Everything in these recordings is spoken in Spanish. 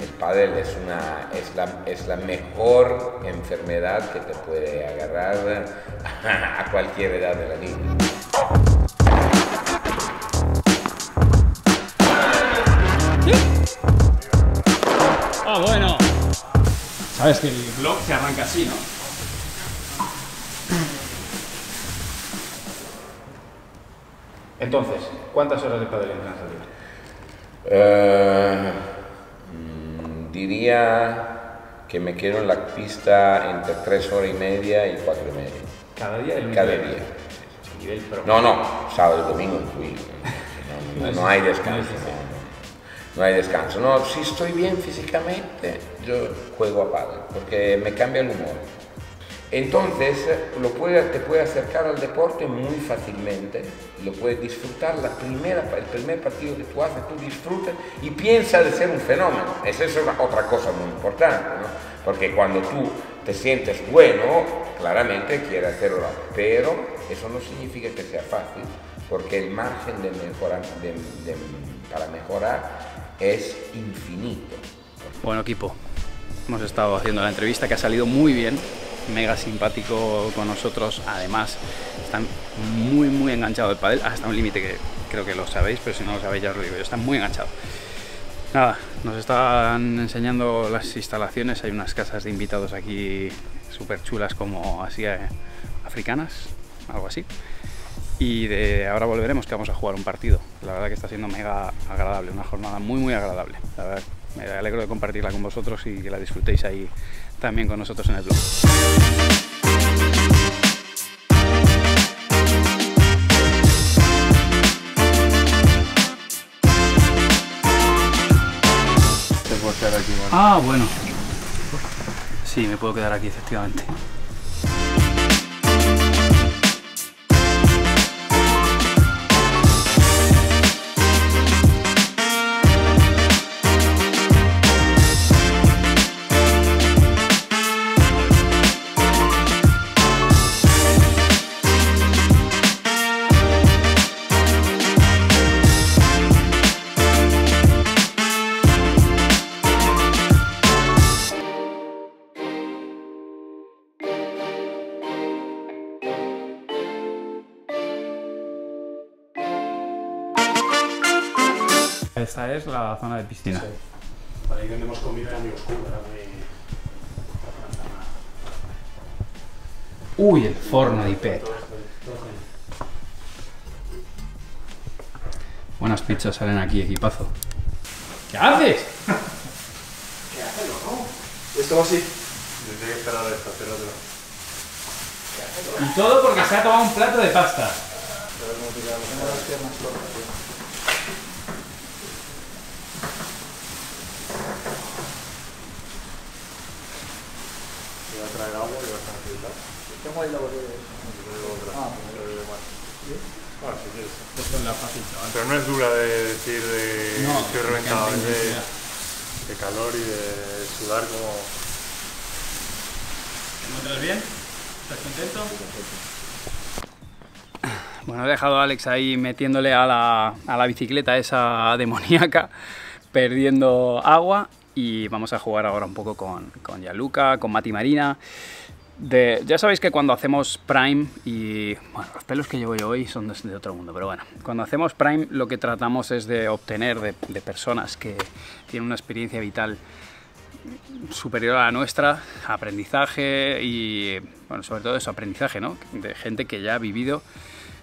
El pádel es, una, es, la, es la mejor enfermedad que te puede agarrar a cualquier edad de la vida. Ah, bueno. Sabes que el blog se arranca así, ¿no? Entonces, ¿cuántas horas de pádel entras al día? Diría que me quedo en la pista entre 3 horas y media y 4 y media. Cada día el Cada nivel- día. nivel. No, no, sábado y domingo incluido. No, no- no hay descanso. No, no. No hay descanso. No, si estoy bien físicamente, yo juego a pádel porque me cambia el humor. Entonces, lo puede, te puede acercar al deporte muy fácilmente, lo puedes disfrutar, la primera, el primer partido que tú haces, tú disfrutas y piensas de ser un fenómeno. Esa es otra cosa muy importante, ¿no? Porque cuando tú te sientes bueno, claramente quieres hacerlo, pero eso no significa que sea fácil, porque el margen de mejorar, de- de- para mejorar es infinito. Bueno, equipo, hemos estado haciendo la entrevista que ha salido muy bien, mega simpático con nosotros. Además, están muy, muy enganchados del pádel, hasta un límite que creo que lo sabéis, pero si no lo sabéis ya os lo digo yo, están muy enganchados. Nada, nos están enseñando las instalaciones, hay unas casas de invitados aquí súper chulas como así eh, africanas, algo así. Y de ahora volveremos que vamos a jugar un partido. La verdad que está siendo mega agradable, una jornada muy muy agradable. La verdad, me alegro de compartirla con vosotros y que la disfrutéis ahí también con nosotros en el blog. Ah, bueno. Sí, me puedo quedar aquí efectivamente. Esta es la zona de piscina. Para ahí vendemos comida muy oscura, muy... Uy, el forno de Ipet. Buenas pizzas salen aquí, equipazo. ¿Qué haces? Esto va así. Tendría que esperar a esto, espératelo. Y todo porque se ha tomado un plato de pasta. Voy a traer agua y vas a necesitar. Tengo ahí la botella. Ah, Ah, si quieres. Esto es la fácil, chaval. Pero no es dura de decir de No, estoy que reventado, es de, de calor y de sudar como... ¿Te encuentras bien? ¿Estás contento? Bueno, he dejado a Alex ahí metiéndole a la, a la bicicleta esa demoníaca, perdiendo agua y vamos a jugar ahora un poco con, con Gianluca, con Mati Marina. Ya sabéis que cuando hacemos Prime, y bueno, los pelos que llevo yo hoy son de, de otro mundo, pero bueno, cuando hacemos Prime lo que tratamos es de obtener de, de personas que tienen una experiencia vital superior a la nuestra, aprendizaje y, bueno, sobre todo eso, aprendizaje, ¿no? De gente que ya ha vivido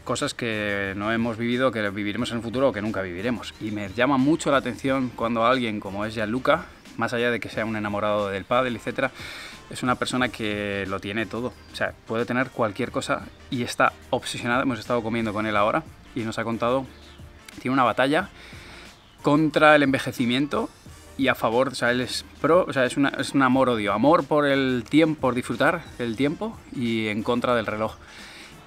cosas que no hemos vivido, que viviremos en el futuro o que nunca viviremos. Y me llama mucho la atención cuando alguien como es Gianluca, más allá de que sea un enamorado del pádel, etcétera, es una persona que lo tiene todo. O sea, puede tener cualquier cosa y está obsesionada. Hemos estado comiendo con él ahora y nos ha contado, tiene una batalla contra el envejecimiento y a favor, o sea, él es pro, o sea, es, una, es un amor-odio, amor por el tiempo, por disfrutar el tiempo y en contra del reloj.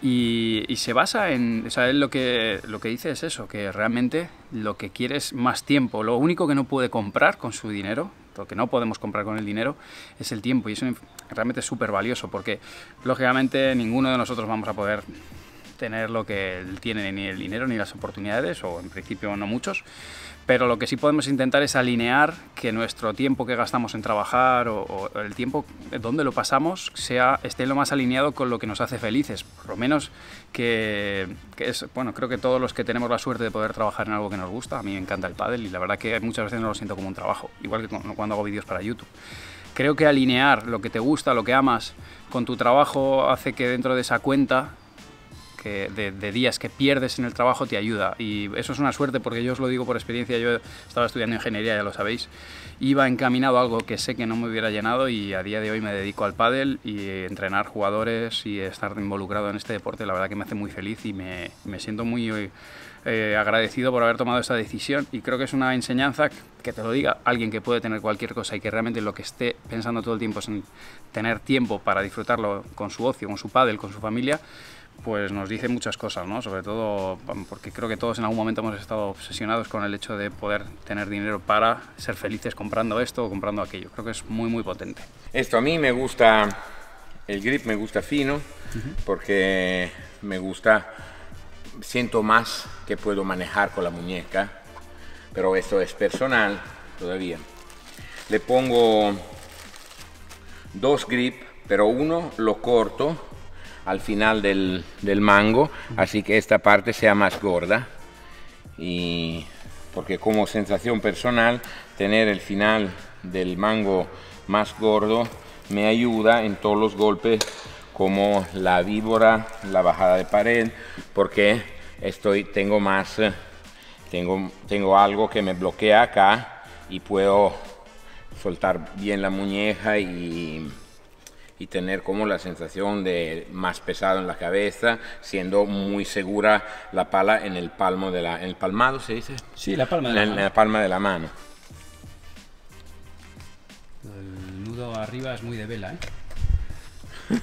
Y, se basa en, o sea, él lo que, lo que dice es eso, que realmente lo que quiere es más tiempo. Lo único que no puede comprar con su dinero, lo que no podemos comprar con el dinero, es el tiempo. Y eso realmente es súper valioso porque, lógicamente, ninguno de nosotros vamos a poder tener lo que él tiene, ni el dinero ni las oportunidades, o en principio no muchos, pero lo que sí podemos intentar es alinear que nuestro tiempo que gastamos en trabajar o, el tiempo donde lo pasamos sea, esté lo más alineado con lo que nos hace felices, por lo menos que, es, bueno, creo que todos los que tenemos la suerte de poder trabajar en algo que nos gusta, a mí me encanta el pádel y la verdad que muchas veces no lo siento como un trabajo, igual que cuando hago vídeos para YouTube. Creo que alinear lo que te gusta, lo que amas, con tu trabajo hace que dentro de esa cuenta de, días que pierdes en el trabajo te ayuda. Y eso es una suerte porque yo os lo digo por experiencia, yo estaba estudiando ingeniería, ya lo sabéis, iba encaminado a algo que sé que no me hubiera llenado y a día de hoy me dedico al pádel y entrenar jugadores y estar involucrado en este deporte, la verdad que me hace muy feliz y me, me siento muy... Eh, agradecido por haber tomado esta decisión y creo que es una enseñanza que te lo diga alguien que puede tener cualquier cosa y que realmente lo que esté pensando todo el tiempo es en tener tiempo para disfrutarlo con su ocio, con su pádel, con su familia, pues nos dice muchas cosas, ¿no? Sobre todo porque creo que todos en algún momento hemos estado obsesionados con el hecho de poder tener dinero para ser felices comprando esto o comprando aquello. Creo que es muy, muy potente. Esto a mí me gusta, el grip me gusta fino, porque me gusta, siento más que puedo manejar con la muñeca, pero esto es personal todavía. Le pongo dos grip, pero uno lo corto al final del, mango, así que esta parte sea más gorda. Y porque como sensación personal, tener el final del mango más gordo me ayuda en todos los golpes como la víbora, la bajada de pared, porque estoy, tengo más, tengo, tengo algo que me bloquea acá y puedo soltar bien la muñeca y y tener como la sensación de más pesado en la cabeza, siendo muy segura la pala en el palmo de la, en el palmado se dice. Sí, la palma de la, mano. En la palma de la mano. El nudo arriba es muy de vela, ¿eh?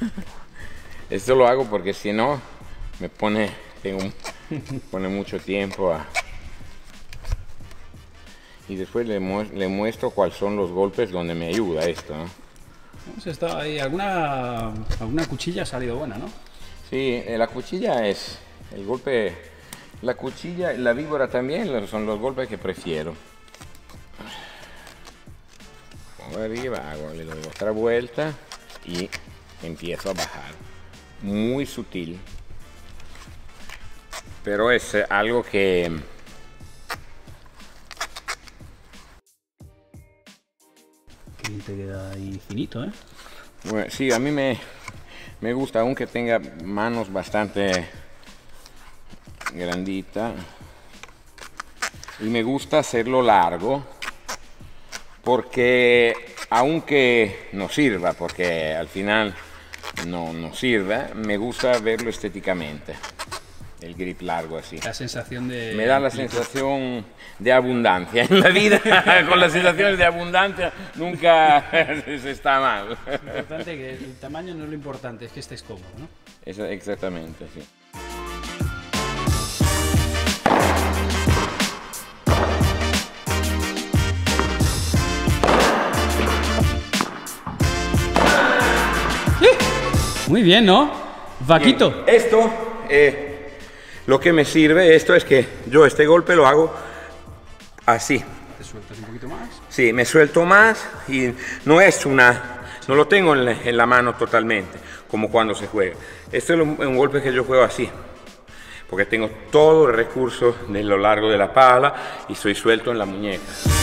Esto lo hago porque si no me pone, tengo, pone mucho tiempo a, y después le, le muestro cuáles son los golpes donde me ayuda esto, ¿no? Está ahí. ¿Alguna, alguna cuchilla ha salido buena, ¿no? Sí, eh, la cuchilla es el golpe, la cuchilla y la víbora también son los golpes que prefiero. Pongo arriba, hago, le doy otra vuelta y empiezo a bajar. Muy sutil. Pero es algo que te queda ahí finito, ¿eh? Sí, a mí me, me gusta, aunque tenga manos bastante grandita. Y me gusta hacerlo largo, porque aunque no sirva, porque al final no, no sirve, me gusta verlo estéticamente el grip largo así. La sensación de... Me da la sensación de abundancia en la vida. Con las sensaciones de abundancia nunca se está mal. Lo importante que el tamaño no es lo importante, es que estés cómodo, ¿no? exactamente, sí. Muy bien, ¿no? Vaquito. Esto eh, lo que me sirve esto es que yo este golpe lo hago así. ¿Te sueltas un poquito más? Sí, me suelto más y no es una... No lo tengo en la, mano totalmente, como cuando se juega. Este es un, golpe que yo juego así, porque tengo todo el recurso de lo largo de la pala y soy suelto en la muñeca.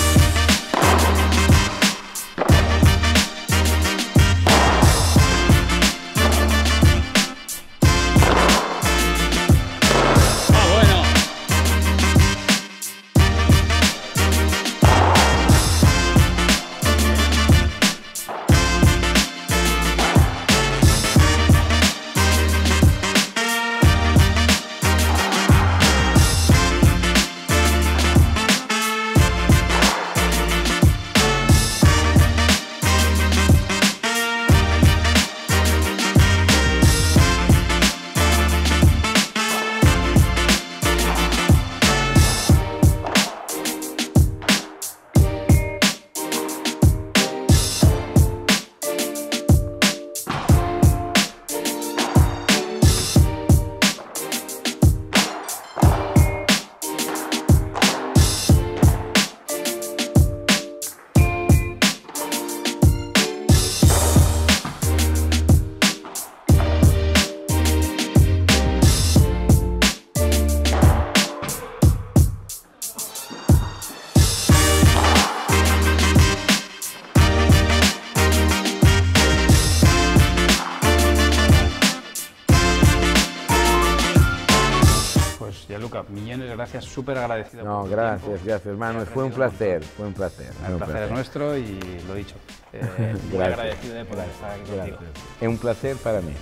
Gracias, súper agradecido. No, por gracias, tiempo. gracias hermano. He Fue un placer, fue un placer. El un placer es nuestro y lo dicho. eh, muy agradecido de poder estar aquí contigo. Gracias. Es un placer para mí.